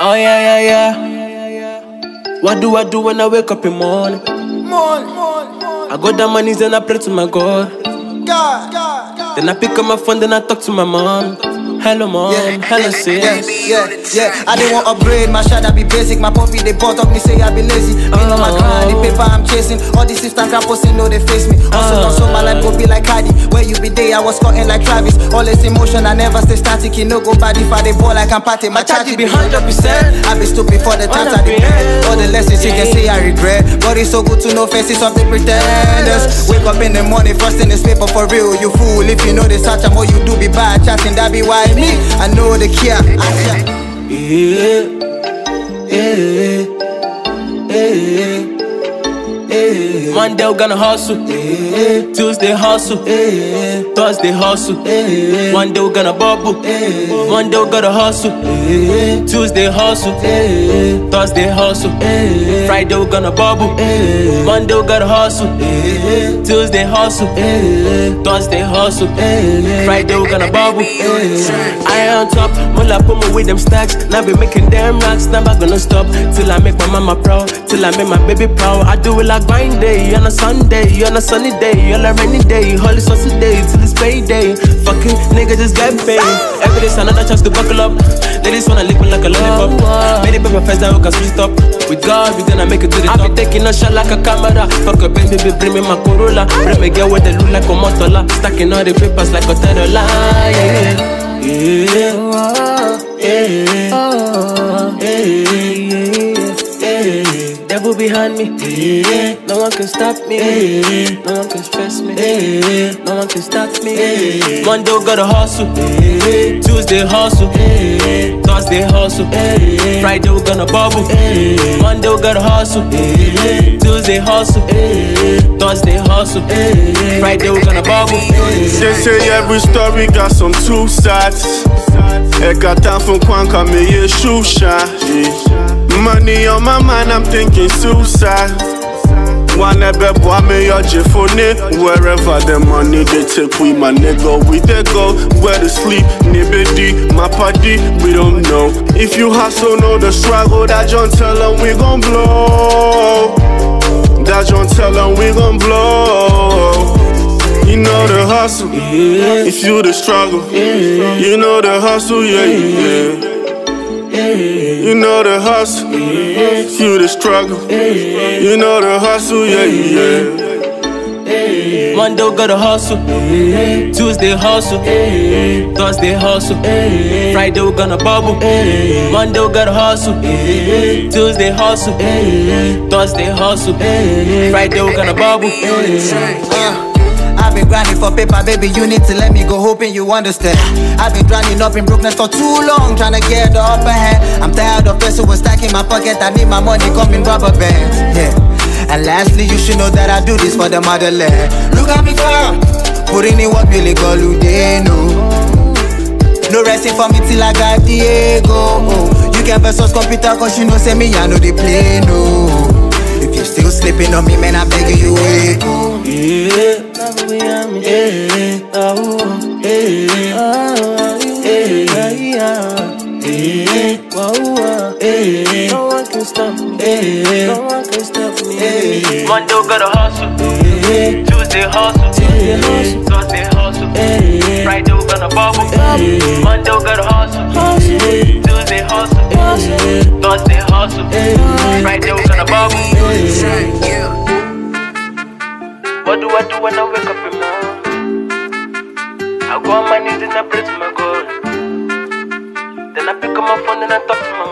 Oh yeah, yeah, yeah. What do I do when I wake up in the morning? I go down my knees and I pray to my God. Then I pick up my phone, then I talk to my mom. Hello mom, hello sis. Yeah, yeah, yeah. I didn't want upgrade, my shot I be basic. My puppy they bought up, me say I be lazy. Been on my grind, the paper I'm chasing. All these Instagram posting, know they face me. Also, uh, so my life go be like Cardi. You be there, I was cutting like Travis. All this emotion, I never stay static. You know go bad if I they ball like I'm party. My charge be hundred percent. I be stupid for the times I depend. All the lessons you can say I regret. But it's so good to know faces of the pretenders. Wake up in the morning, first in this paper for real. You fool if you know this such and what you do be bad. Chatting that be why me. I know the care. Yeah, yeah, yeah, yeah. Monday we gonna hustle, yeah. Tuesday hustle, yeah. Thursday hustle, yeah. One day we gonna bubble, yeah. One day we gonna hustle, yeah. Tuesday hustle, yeah. Thursday hustle, yeah. Friday we gonna bubble, yeah. Monday we gonna hustle, yeah. Tuesday hustle, yeah. Thursday hustle, yeah. Friday we gonna bubble. Yeah. On top, mula put me with them stacks. Now be making them racks, never gonna stop till I make my mama proud, till I make my baby proud. I do it like grind day on a Sunday, on a sunny day, on a rainy day, holy saucy day till it's payday. Fucking nigga just get paid. Every day's another chance to buckle up. Ladies wanna lick me like a lollipop. Oh, oh. Many paper first that we can switch it up. With God, we gonna make it to the top. I be taking a shot like a camera. Fuck a baby, baby, bring me my Corolla. Bring me girl with the look like a Motola. Stacking all the papers like a. Yeah, yeah, yeah, yeah, oh, oh, oh. Behind me, yeah. No one can stop me, yeah. No one can stress me, yeah. No one can stop me. Yeah. Monday we gotta hustle, yeah. Tuesday hustle, yeah. Thursday hustle, yeah. Friday we gonna bubble, yeah. Monday we gotta hustle, yeah. Tuesday hustle, yeah. Thursday hustle, yeah. Friday we gonna bubble. Yeah. They say every story got some two sides. I got time for Kwanka, me a shoe shine. Money on my mind, I'm thinking suicide. One ever boy me your phone Wherever the money they take, we my nigga, we they go. Where to sleep, nibidi, my party, we don't know. If you hustle, know the struggle, Dajon tell them we gon' blow. That John tell them we gon' blow. You know the hustle, yeah. if you the struggle, yeah. you know the hustle, yeah, yeah. You know the hustle, if you the struggle, you know the hustle, yeah, yeah. Monday we gotta hustle, Tuesday hustle, Thursday hustle, Friday we gonna bubble. Monday we gotta hustle, Tuesday hustle, Thursday hustle, Friday we gonna bubble. Uh. Been grinding for paper, baby. You need to let me go, hoping you understand. I've been drowning up in brokenness for too long, trying to get the upper hand. I'm tired of pressing was stacking my pocket. I need my money coming rubber bands. Yeah. And lastly, you should know that I do this for the motherland. Look at me fam, putting in what Billy they know. No resting for me till I got Diego. You can versus computer, cause you know, say me, I know they play no. If you're still sleeping on me, man, I beg you, No one can stop me, no one can stop me. Monday we gotta hustle, Tuesday hustle, Thursday hustle, Friday we gonna bubble. Monday we gotta hustle, Do when I wake up in morning? I go on my knees and I pray to my God. Then I pick up my phone and I talk to my